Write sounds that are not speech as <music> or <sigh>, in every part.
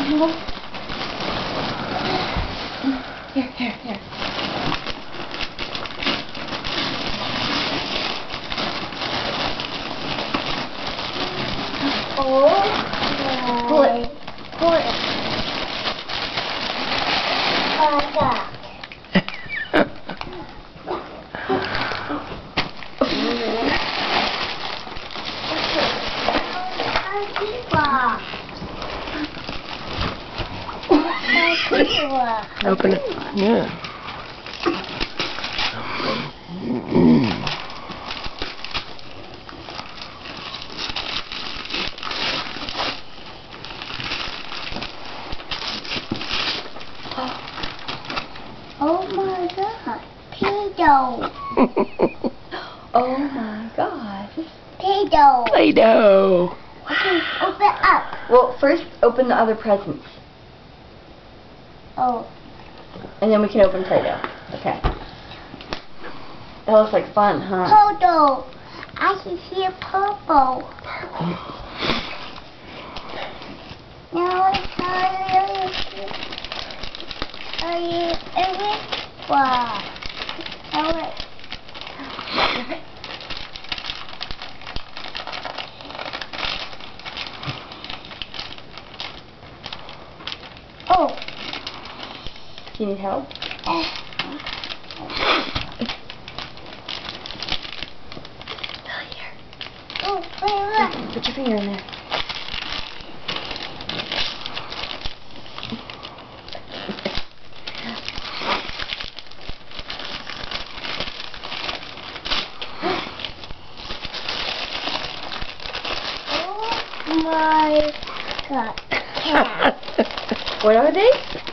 Help? Need? Here, here, here. Oh. Pull it. Pull it. Open it. Yeah. Oh my god. Play-Doh. <laughs> Oh my god. Play-Doh. Play-Doh. Okay, open up. Well, first open the other presents, Oh. and then we can open Play-Doh. Okay. That looks like fun, huh? Photo. I can see a purple. Now it's how Are you every wow. Now it Oh, Do you need help? oh, wait, look. Put your finger in there. Oh my god. <laughs> What are they?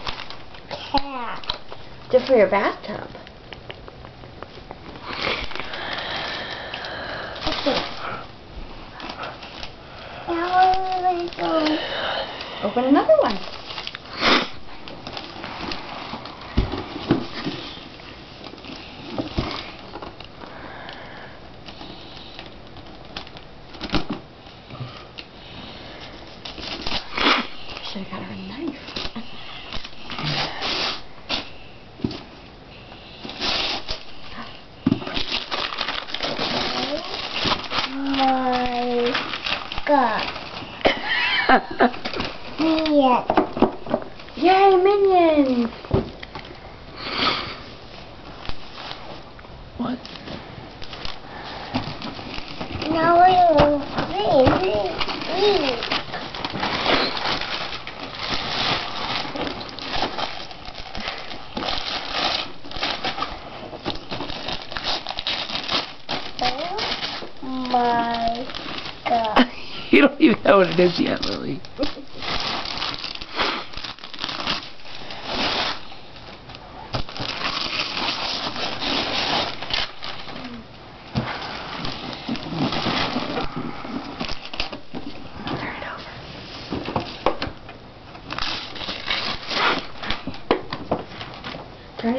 They're for your bathtub. Open another one. Should have got her a knife. my god. Yes. Yay, minions! what? Now we will read, read, read. Oh my god. <laughs> you don't even know what it is yet, Lily. <laughs>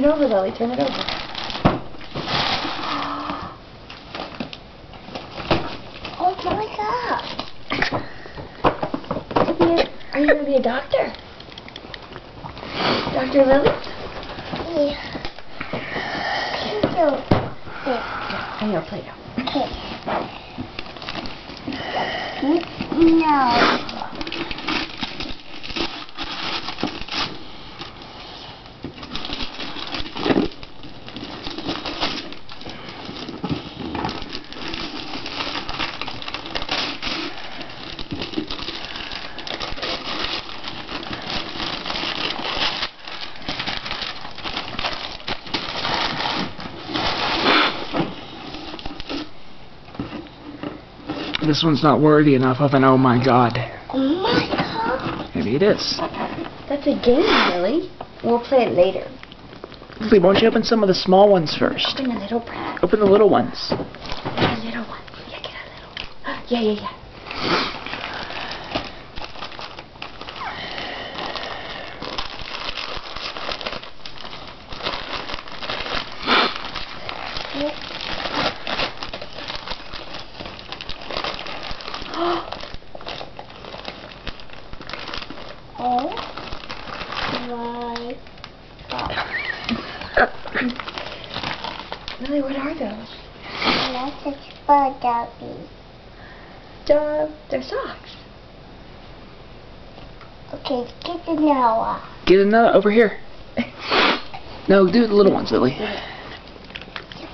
it over, Lily. Turn it over. <gasps> Oh my god. Are you going to be a doctor? Dr. Lily? Yeah. Pencil. I know Play-Doh. Okay. No. This one's not worthy enough of an oh my god. Oh my god. Maybe it is. That's a game, Lily. We'll play it later. Lily, why don't you open some of the small ones first? Open the little. Open the little ones. The little one. Yeah, get a little. <gasps> Yeah, yeah, yeah. Oh my Lily, what are those? That's a spot doggy. Duh, they're socks. Okay, get the Noah. Get another over here. No, do the little ones, Lily.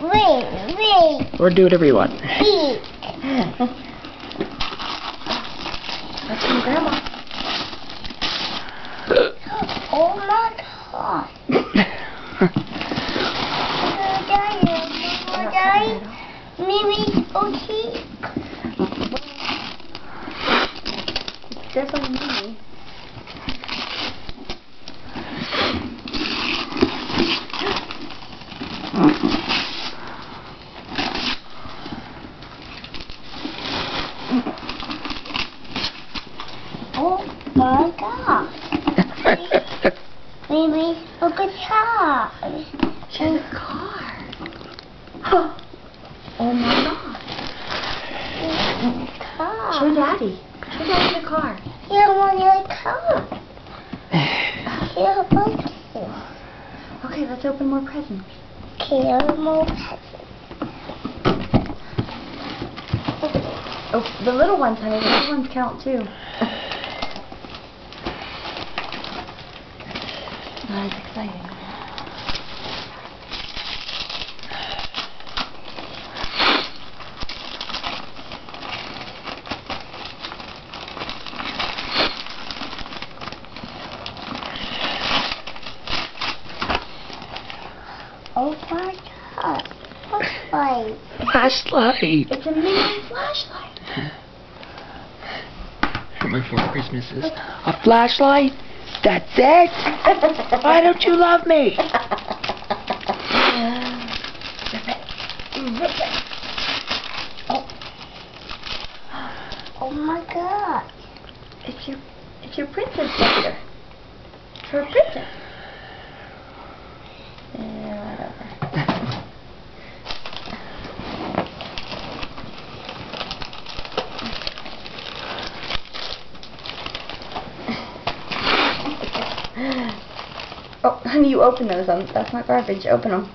Wait, wait, Or do whatever you want. wait. That's from Grandma. Oh my god. <laughs> Daddy, Daddy, Mimi, okay. Definitely me. Oh my god. <laughs> Mimi, look at Charles. She has a car. Huh. Oh my god. Daddy. Show Daddy the car. You want your car. Here, look. Okay, let's open more presents. Here, more Oh, the little ones, honey. The little ones count too. <sighs> That's exciting. Oh my god. Flashlight. Flashlight. It's a mini flashlight. My four Christmases. A flashlight? That's it? Why don't you love me? Oh. oh my god. It's your, it's your princess picture. For a princess. Yeah, whatever. Oh, honey, you open those. Um, that's not garbage. Open them.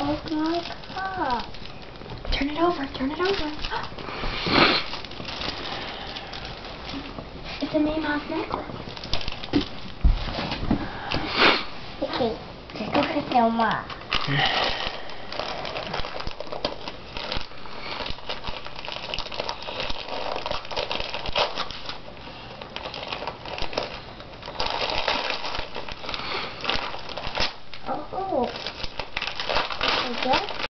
Oh my god. Turn it over. Turn it over. <gasps> <gasps> <gasps> It's a Minnie Mouse necklace. Okay. Look at Noah. Oh.